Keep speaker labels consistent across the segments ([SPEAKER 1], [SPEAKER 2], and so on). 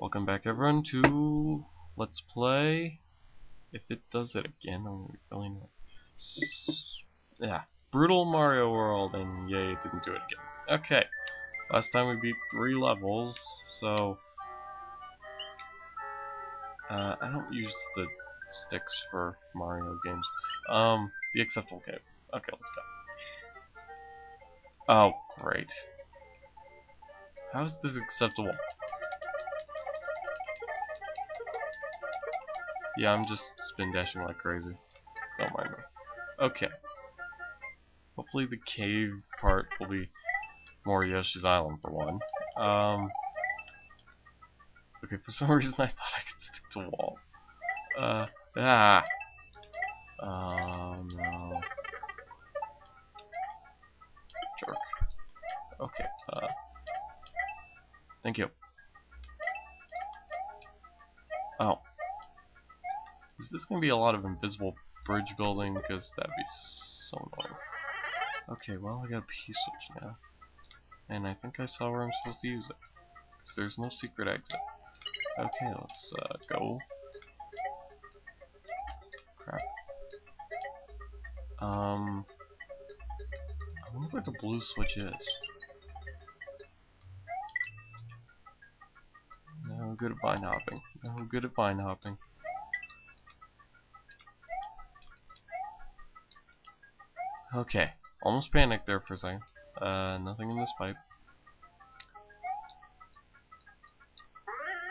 [SPEAKER 1] Welcome back everyone to Let's Play. If it does it again, I'm really not. Yeah, Brutal Mario World, and yay, it didn't do it again. Okay, last time we beat three levels, so uh, I don't use the sticks for Mario games. Um, the acceptable game. Okay, let's go. Oh, great. How is this acceptable? Yeah, I'm just spin dashing like crazy. Don't mind me. Okay. Hopefully the cave part will be more Yoshi's Island for one. Um. Okay, for some reason I thought I could stick to walls. Uh. Ah. Oh no. Jerk. Okay. Uh. Thank you. Oh. Is this going to be a lot of invisible bridge building? Because that'd be so annoying. Okay, well, I got a P-switch now. And I think I saw where I'm supposed to use it. Because there's no secret exit. Okay, let's uh, go. Crap. Um, I wonder where the blue switch is. No good at vine hopping. No good at vine hopping. Okay, almost panicked there for a second. Uh, nothing in this pipe.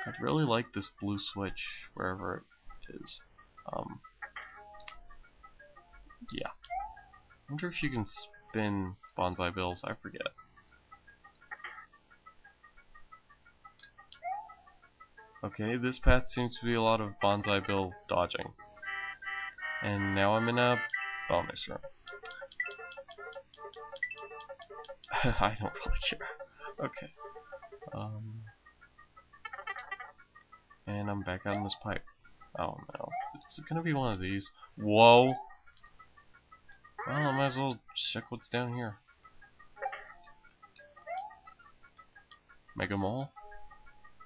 [SPEAKER 1] I'd really like this blue switch wherever it is. Um, yeah. I wonder if you can spin Banzai Bills. I forget. Okay, this path seems to be a lot of Banzai Bill dodging. And now I'm in a bonus room. I don't really care. Okay. Um, and I'm back out in this pipe. Oh no. It's gonna be one of these. Whoa! Well, I might as well check what's down here. Mega Mole.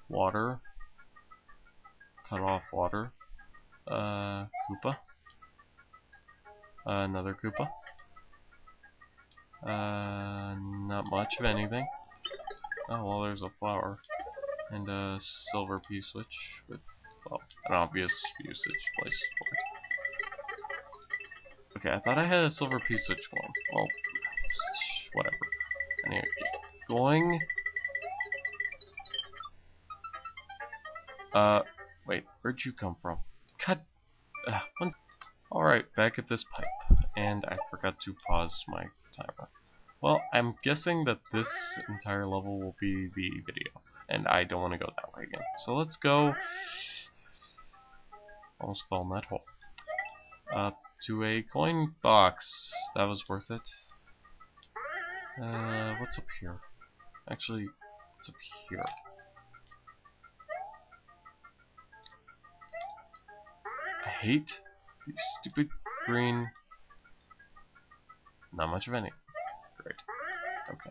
[SPEAKER 1] Water. Cut off water. Uh, Koopa. Uh, another Koopa. Uh, not much of anything. Oh, well, there's a flower. And a silver P-switch with, well, an obvious usage place for it. Okay, I thought I had a silver P-switch one. Well, whatever. Anyway, going. Uh, wait, where'd you come from? Cut. Uh, Alright, back at this pipe. And I forgot to pause my. Well, I'm guessing that this entire level will be the video, and I don't want to go that way again. So let's go, almost fell in that hole, uh, to a coin box. That was worth it. Uh, what's up here? Actually, what's up here? I hate these stupid green not much of any. Great. Okay.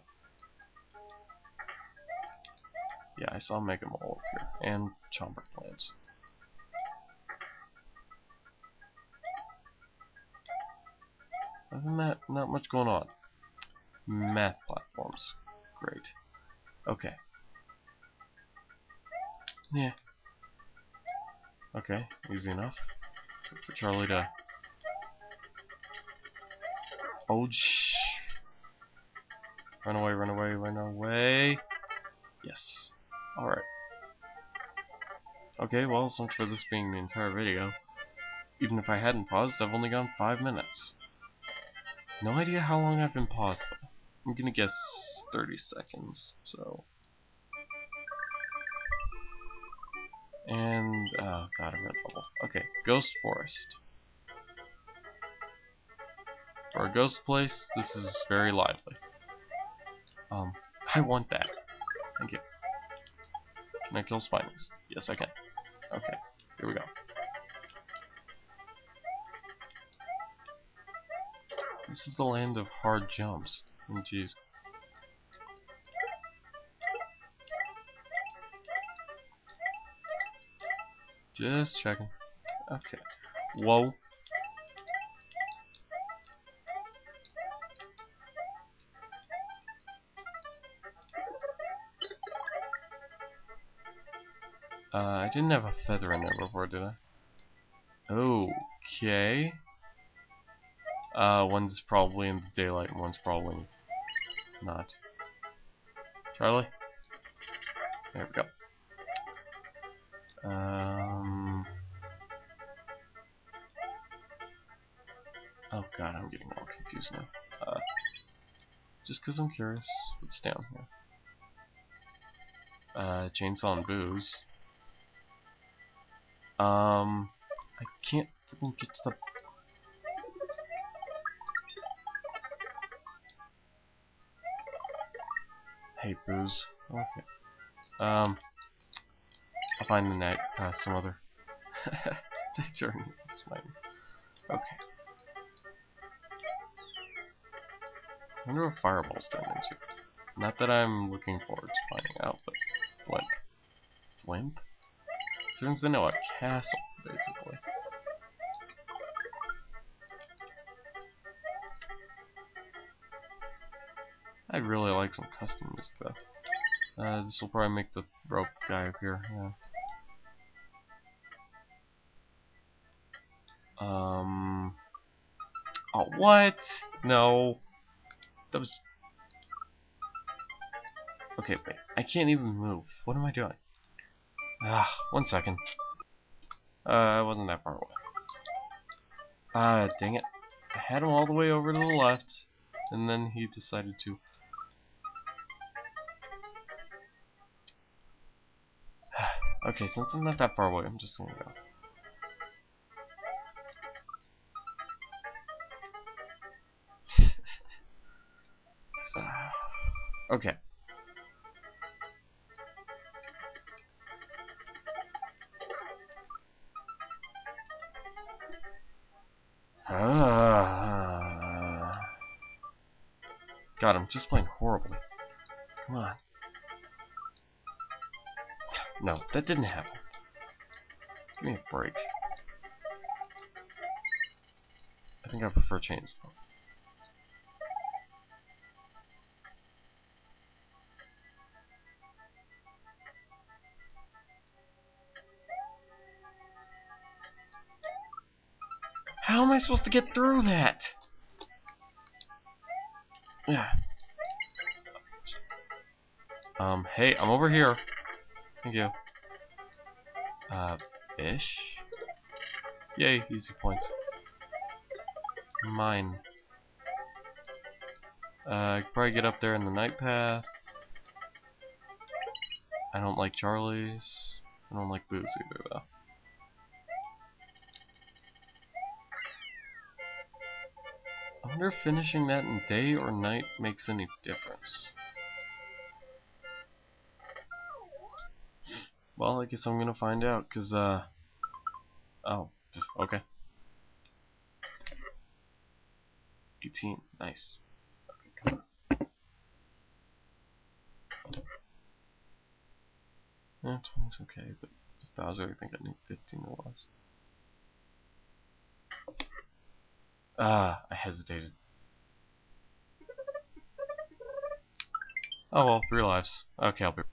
[SPEAKER 1] Yeah, I saw Mega Mole up here. And Chomper plants. Other than that, not much going on. Math platforms. Great. Okay. Yeah. Okay, easy enough. For Charlie to Oh. Run away, run away, run away. Yes. Alright. Okay, well, so much for this being the entire video. Even if I hadn't paused, I've only gone 5 minutes. No idea how long I've been paused, though. I'm gonna guess 30 seconds, so... And, oh god, I'm red bubble. Okay, Ghost Forest. For a ghost place, this is very lively. Um, I want that. Thank you. Can I kill spiders? Yes, I can. Okay, here we go. This is the land of hard jumps. Oh, jeez. Just checking. Okay. Whoa. Didn't have a feather in there before, did I? Okay. Uh, one's probably in the daylight and one's probably not. Charlie? There we go. Um... Oh god, I'm getting all confused now. Uh, just because I'm curious, what's down here? Uh, chainsaw and boos. Um, I can't get to the... Hey, boos. Okay. Um, I'll find the net past some other... they turn smiles. Okay. I wonder what fireballs turn into. Not that I'm looking forward to finding out, but... Blimp. Blimp? Turns into a castle, basically. I'd really like some custom music. Uh, this will probably make the rope guy appear, yeah. Um... Oh, what? No. That was... Okay, wait. I can't even move. What am I doing? Ah, one second. Uh, I wasn't that far away. Ah, dang it. I had him all the way over to the left, and then he decided to... okay, since I'm not that far away, I'm just gonna go. okay. Ah. God, I'm just playing horribly. Come on. No, that didn't happen. Give me a break. I think I prefer chains. How am I supposed to get through that? Yeah. Um, hey, I'm over here. Thank you. Uh, fish? Yay, easy points. Mine. Uh, I could probably get up there in the night path. I don't like Charlie's. I don't like Boo's either, though. Wonder if finishing that in day or night makes any difference. Well, I guess I'm gonna find out, cause, uh... Oh, okay. 18, nice. Okay, come on. Yeah, 20's okay, but with Bowser, I think I need 15 or less. Ah, I hesitated. Oh well, three lives. Okay, I'll be...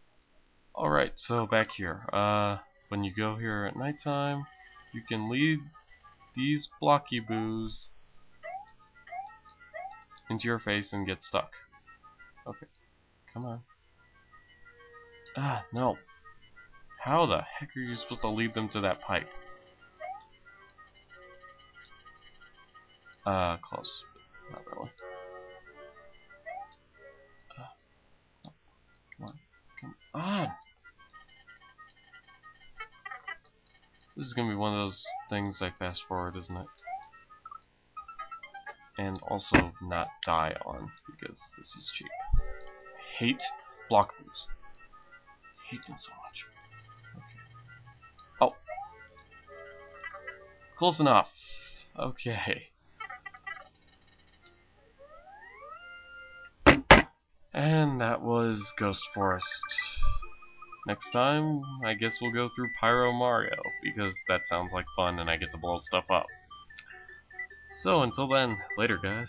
[SPEAKER 1] Alright, so back here. Uh, when you go here at nighttime, you can lead these blocky boos into your face and get stuck. Okay, come on. Ah, no. How the heck are you supposed to lead them to that pipe? Uh, close. Not really. Uh, come on. Come on! This is gonna be one of those things I fast forward, isn't it? And also not die on, because this is cheap. Hate block moves. hate them so much. Okay. Oh! Close enough. Okay. And that was Ghost Forest. next time, I guess we'll go through Pyro Mario, because that sounds like fun and I get to blow stuff up. So until then, later guys.